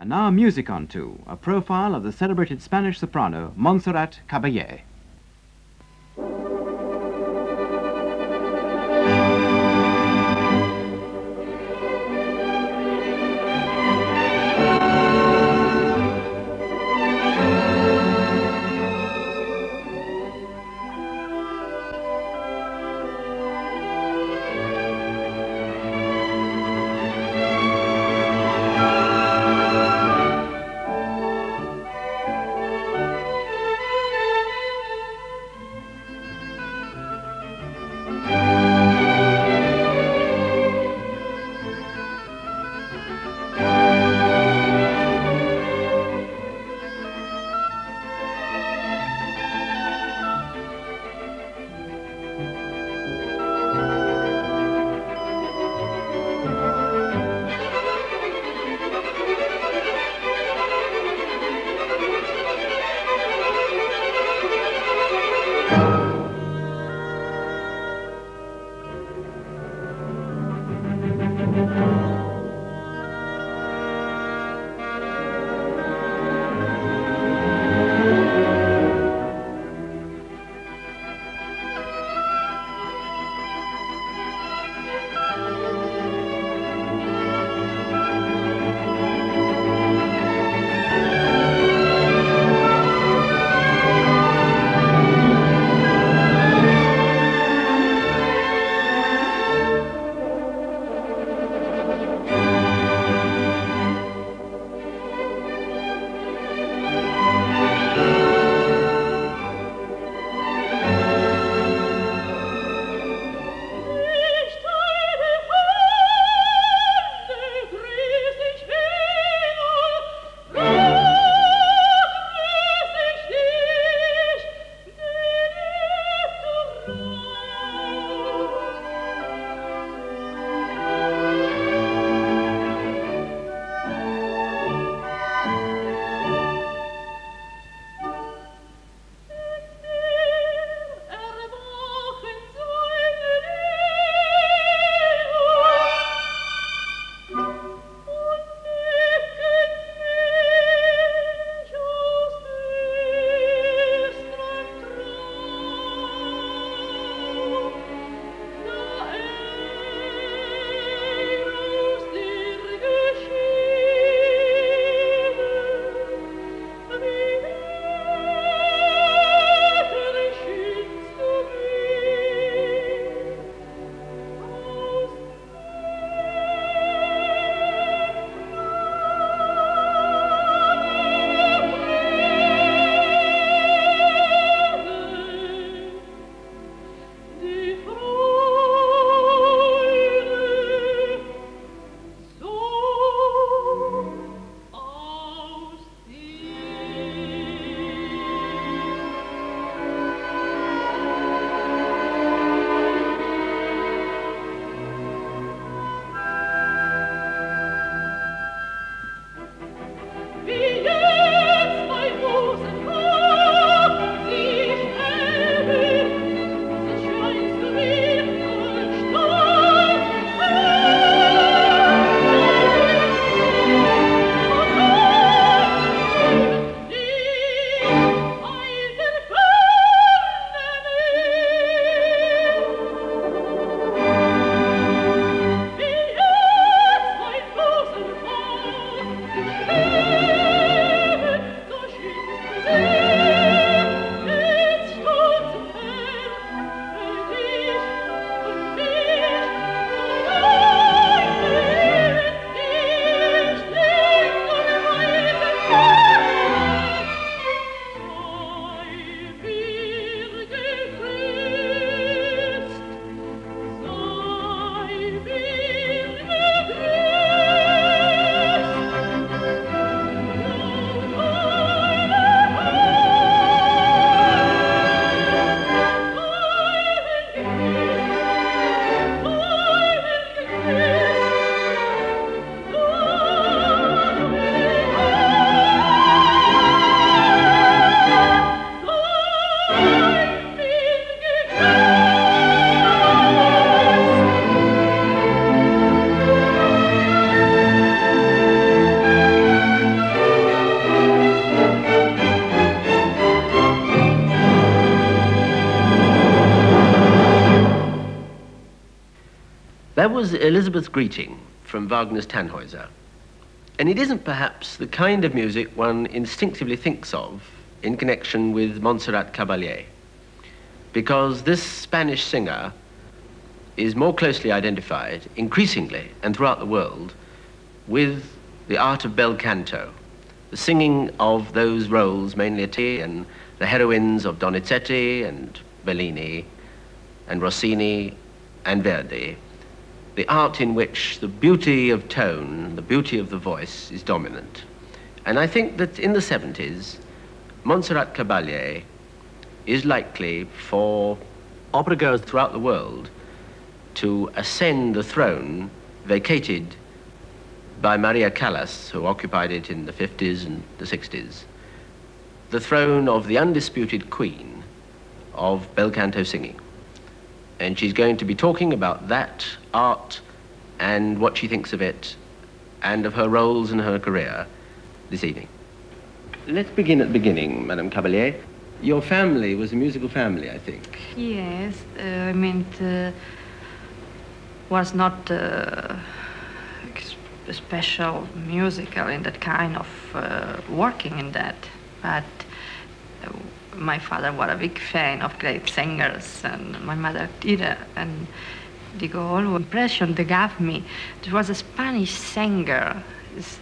And now music on two, a profile of the celebrated Spanish soprano Montserrat Caballé. Was Elizabeth's greeting from Wagner's Tannhäuser. And it isn't perhaps the kind of music one instinctively thinks of in connection with Montserrat Caballé, because this Spanish singer is more closely identified, increasingly and throughout the world, with the art of bel canto, the singing of those roles, mainly and the heroines of Donizetti and Bellini and Rossini and Verdi, the art in which the beauty of tone, the beauty of the voice is dominant. And I think that in the 70s, Montserrat Caballé is likely for opera goers throughout the world to ascend the throne vacated by Maria Callas, who occupied it in the 50s and the 60s, the throne of the undisputed queen of bel canto singing. And she's going to be talking about that art and what she thinks of it and of her roles in her career this evening. Let's begin at the beginning, Madame Caballé. Your family was a musical family, I think. Yes, uh, I mean, uh, was not uh, special musical in that kind of uh, working in that, but my father was a big fan of great singers, and my mother did, and the whole impression they gave me, it was a Spanish singer.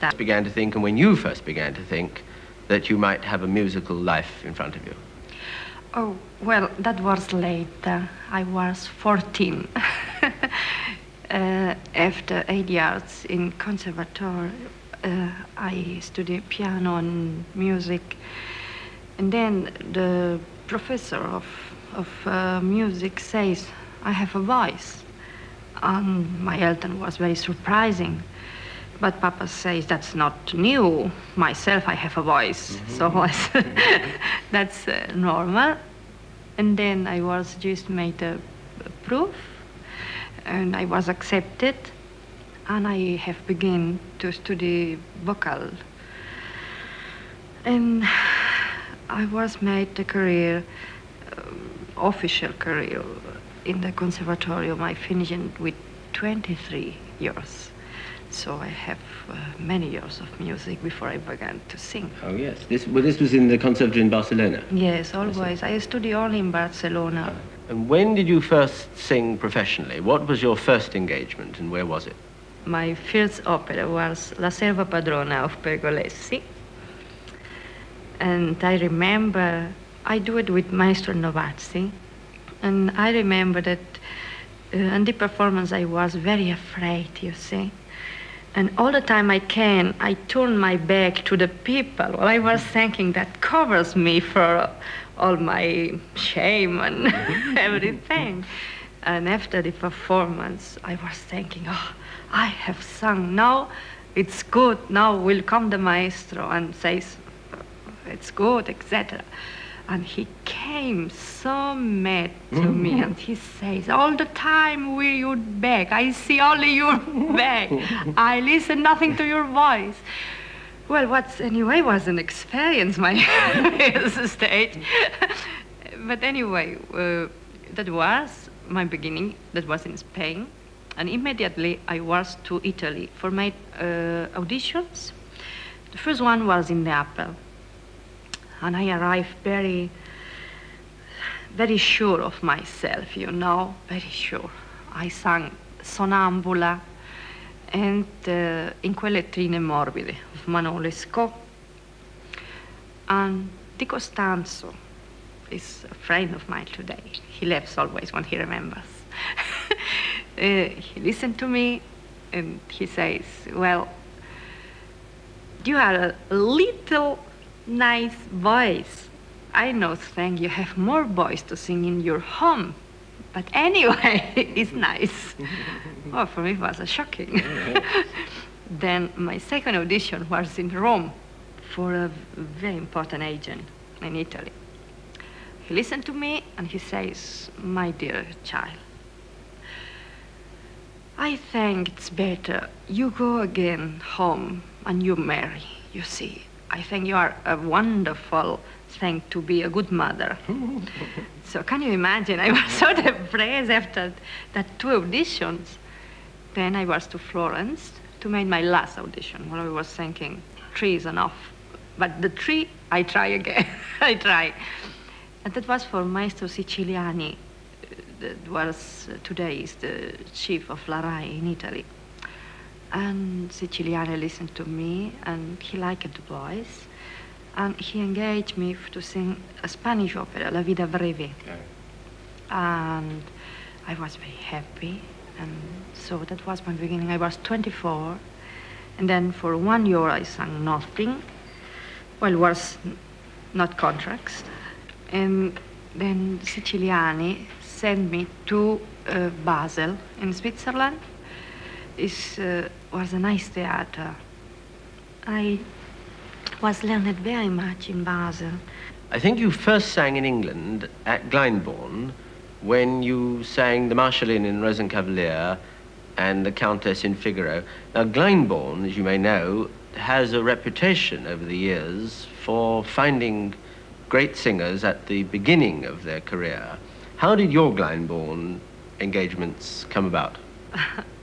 That began to think, and when you first began to think, that you might have a musical life in front of you. Oh, well, that was later. I was 14. uh, after eight years in conservatory, uh, I studied piano and music. And then the professor of, of uh, music says, I have a voice. And my Elton was very surprising. But Papa says that's not new. Myself, I have a voice, mm-hmm. so that's uh, normal. And then I was just made a, a proof, and I was accepted, and I have begun to study vocal. And I was made a career, uh, official career in the conservatorium. I finished with 23 years. So I have uh, many years of music before I began to sing. Oh yes, this well, this was in the conservatory in Barcelona. Yes, always. I, I studied only in Barcelona. And when did you first sing professionally? What was your first engagement, and where was it? My first opera was La Serva Padrona of Pergolesi. And I remember I do it with Maestro Novazzi. And I remember that uh, in the performance I was very afraid, you see. And all the time I can, I turn my back to the people while I was thinking that covers me for all my shame and everything. And after the performance, I was thinking, oh, I have sung. Now it's good. Now will come the maestro and says, it's good, etc. And he came so mad to mm-hmm. me and he says, All the time will you beg. I see only your back. I listen nothing to your voice. Well, what's anyway was an experience, my stage. but anyway, uh, that was my beginning. That was in Spain. And immediately I was to Italy for my uh, auditions. The first one was in Naples and I arrived very, very sure of myself, you know, very sure. I sang Sonnambula and uh, In quelle trine morbide of Manon Lescaut. And Di Costanzo is a friend of mine today. He laughs always when he remembers. uh, he listened to me and he says, well, you are a little nice voice. I know, thank you have more voice to sing in your home. But anyway, it's nice. well, oh, for me it was a shocking. then my second audition was in Rome for a very important agent in Italy. He listened to me and he says, my dear child, I think it's better you go again home and you marry, you see. I think you are a wonderful thing to be a good mother. so can you imagine? I was so depressed after that two auditions. then I was to Florence to make my last audition where I was thinking, three is enough. But the three, I try again. I try. And that was for Maestro Siciliani, uh, that was uh, today is the chief of La Rai in Italy. And Siciliani listened to me and he liked the voice. And he engaged me to sing a Spanish opera, La Vida Breve. And I was very happy. And so that was my beginning. I was 24. And then for one year I sang nothing. Well, it was not contracts. And then Siciliani sent me to uh, Basel in Switzerland. It uh, was a nice theater. I was learned very much in Basel. I think you first sang in England at Glyndebourne when you sang the Marschallin in Rosenkavalier and the Countess in Figaro. Now, Glyndebourne, as you may know, has a reputation over the years for finding great singers at the beginning of their career. How did your Glyndebourne engagements come about?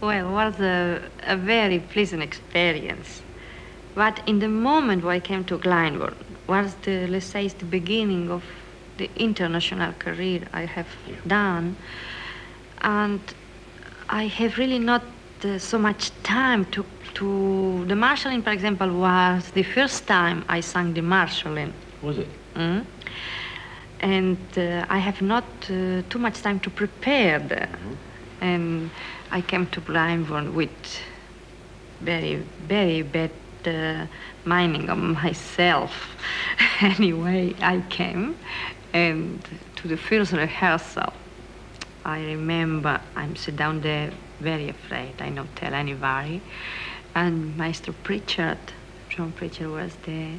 Well, it was a, a very pleasant experience. But in the moment when I came to Glyndebourne was the, let's say, the beginning of the international career I have done. And I have really not uh, so much time to, to, the Marschallin, for example, was the first time I sang the Marschallin. Was it? Mm. And uh, I have not uh, too much time to prepare there. And I came to Glyndebourne with very, very bad uh, mining of myself. anyway, I came and to the first rehearsal. I remember I'm sit down there very afraid. I don't tell anybody. And Maestro Pritchard, John Pritchard was there.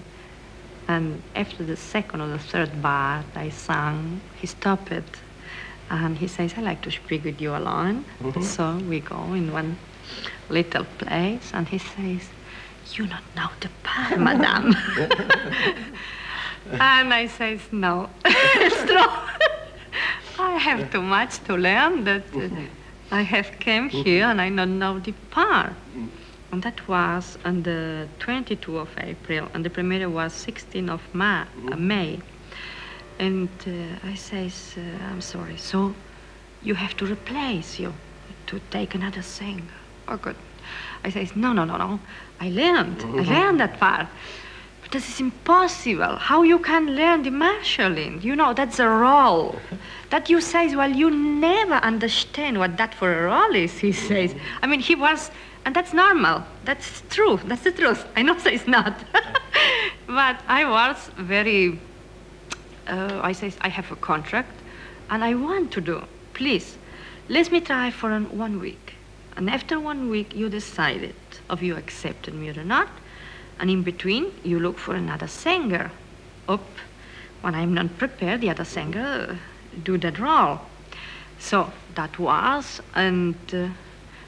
And after the second or the third bar I sang, he stopped it. And he says, I like to speak with you alone. Mm-hmm. So we go in one little place and he says, you don't know the part, madame. and I says, no, it's true. I have too much to learn that uh, mm-hmm. I have came mm-hmm. here and I don't know the part. Mm. And that was on the 22 of April, and the premiere was 16 of Ma- uh, May. And uh, I says, uh, I'm sorry, so you have to replace you to take another singer. Oh, good. I says, no, no, no, no. I learned. I learned that part. But this is impossible. How you can learn the Marschallin? You know, that's a role. That you says, well, you never understand what that for a role is, he says. I mean, he was, and that's normal. That's true. That's the truth. I know that it's not. but I was very, uh, I say, I have a contract, and I want to do. Please, let me try for an, one week. And after one week, you decided if you accepted me or not. And in between, you look for another singer. Up, when I'm not prepared, the other singer uh, do that role. So that was, and uh,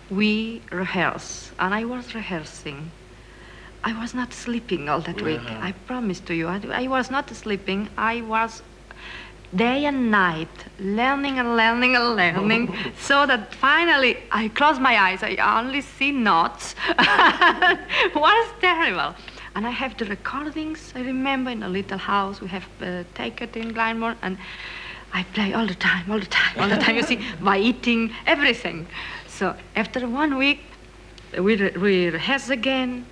we rehearse. And I was rehearsing. I was not sleeping all that week. I promise to you. I, I was not sleeping. I was day and night learning and learning and learning so that finally I close my eyes. I only see knots. it was terrible. And I have the recordings. I remember in a little house we have uh, taken it in Glenmore and I play all the time, all the time, all the time. You see, by eating everything. So after one week, we, re- we rehearse again.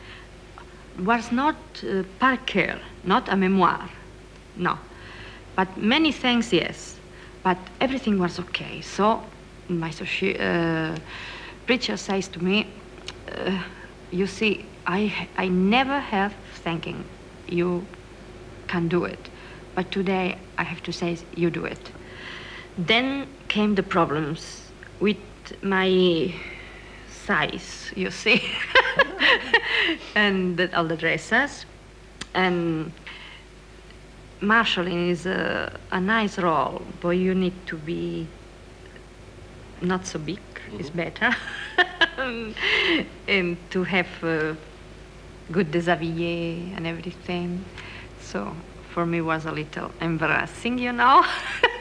Was not uh, Parker, not a memoir, no. But many things, yes. But everything was okay. So my uh, Pritchard says to me, uh, you see, I, I never have thinking you can do it. But today I have to say you do it. Then came the problems with my size, you see, and the, all the dresses. And Marschallin is a, a nice role, but you need to be not so big is better, and to have uh, good déshabillé and everything. So for me was a little embarrassing, you know.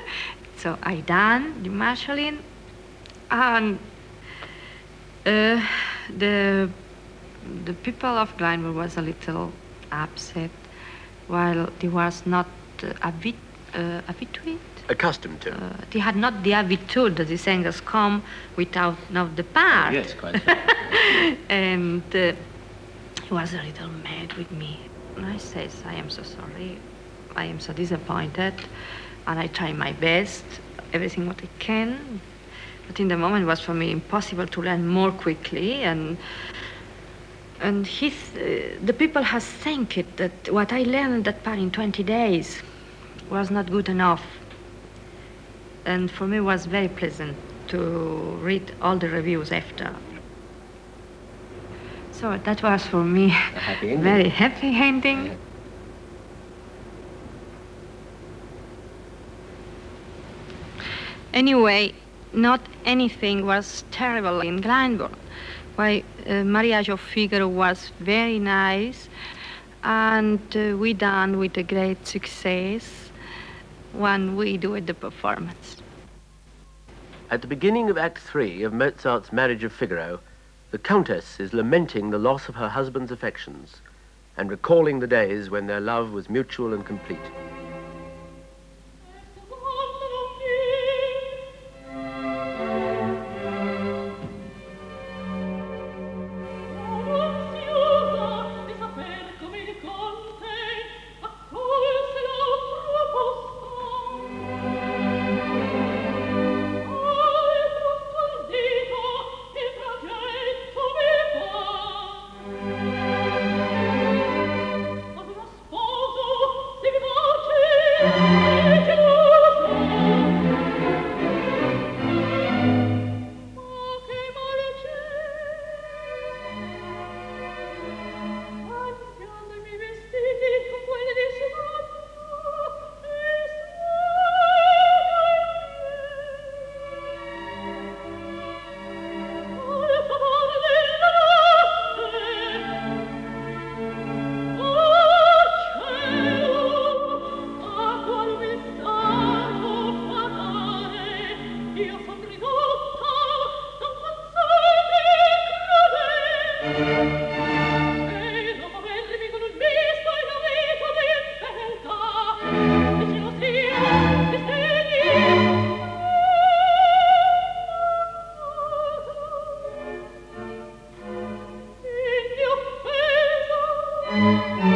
so I done the Marschallin, and Uh, the the people of Glyndebourne was a little upset, while they was not uh, habit, uh, habituated. Accustomed to. Uh, they had not the habitude that the singers come without now the part. yes, quite so. and uh, he was a little mad with me. And I says, I am so sorry. I am so disappointed. And I try my best, everything what I can. But in the moment it was for me impossible to learn more quickly. And and his, uh, the people has think it that what I learned that part in 20 days was not good enough. And for me it was very pleasant to read all the reviews after. So that was for me A happy ending. very happy ending. Anyway, not anything was terrible in Glyndebourne. Why, uh, Mariage of Figaro was very nice, and uh, we done with a great success when we do the performance. At the beginning of Act Three of Mozart's Marriage of Figaro, the Countess is lamenting the loss of her husband's affections and recalling the days when their love was mutual and complete. Música